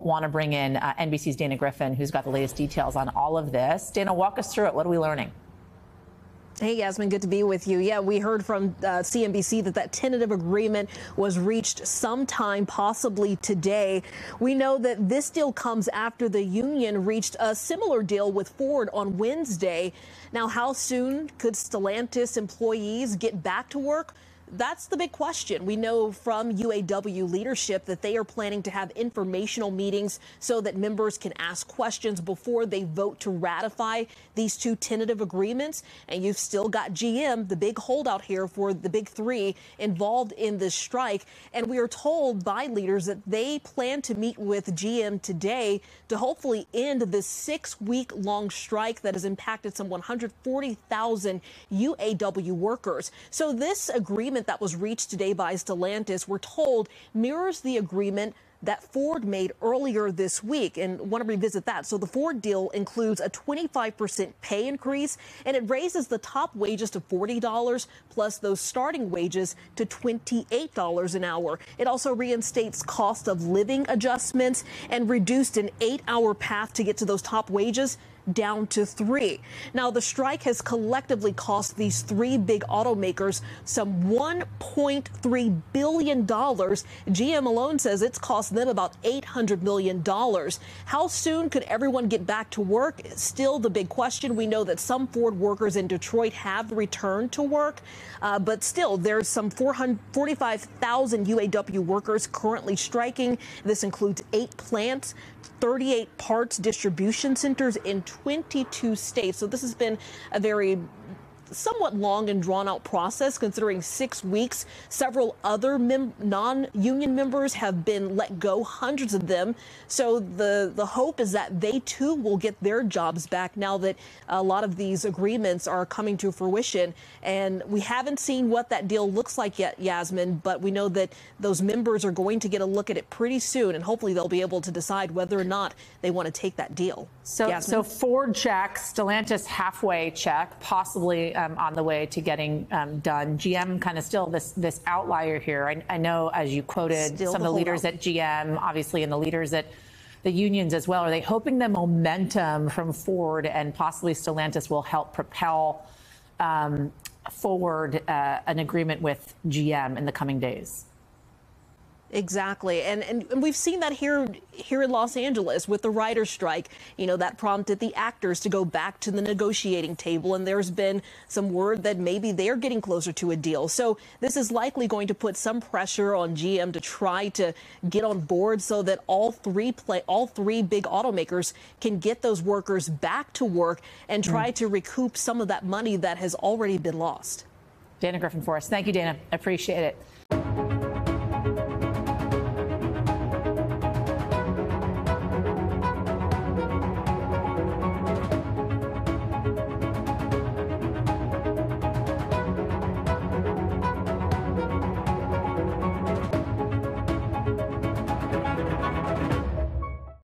want to bring in uh, NBC's Dana Griffin, who's got the latest details on all of this. Dana, walk us through it. What are we learning? Hey, Yasmin, good to be with you. Yeah, we heard from uh, CNBC that that tentative agreement was reached sometime, possibly today. We know that this deal comes after the union reached a similar deal with Ford on Wednesday. Now, how soon could Stellantis employees get back to work? That's the big question. We know from UAW leadership that they are planning to have informational meetings so that members can ask questions before they vote to ratify these two tentative agreements. And you've still got GM, the big holdout here for the big three, involved in this strike. And we are told by leaders that they plan to meet with GM today to hopefully end this six week long strike that has impacted some 140,000 UAW workers. So this agreement agreement that was reached today by Stellantis, we're told, mirrors the agreement that Ford made earlier this week and want to revisit that. So the Ford deal includes a 25% pay increase and it raises the top wages to $40 plus those starting wages to $28 an hour. It also reinstates cost of living adjustments and reduced an eight hour path to get to those top wages down to three. Now, the strike has collectively cost these three big automakers some $1.3 billion. GM alone says it's cost them about $800 million. How soon could everyone get back to work? Still the big question. We know that some Ford workers in Detroit have returned to work, uh, but still, there's some 45,000 UAW workers currently striking. This includes eight plants, 38 parts distribution centers in 22 states. So this has been a very somewhat long and drawn out process considering six weeks. Several other mem- non union members have been let go, hundreds of them. So the, the hope is that they too will get their jobs back now that a lot of these agreements are coming to fruition. And we haven't seen what that deal looks like yet, Yasmin, but we know that those members are going to get a look at it pretty soon. And hopefully they'll be able to decide whether or not they want to take that deal. So, so Ford check, Stellantis halfway check, possibly um, on the way to getting um, done. GM kind of still this this outlier here. I, I know, as you quoted, still some of the leaders out. at GM, obviously, and the leaders at the unions as well. Are they hoping the momentum from Ford and possibly Stellantis will help propel um, forward uh, an agreement with GM in the coming days? Exactly. And, and, we've seen that here here in Los Angeles with the writer's strike. You know, that prompted the actors to go back to the negotiating table and there's been some word that maybe they're getting closer to a deal. So this is likely going to put some pressure on GM to try to get on board so that all three play all three big automakers can get those workers back to work and try mm. to recoup some of that money that has already been lost. Dana Griffin for us. Thank you, Dana. Appreciate it.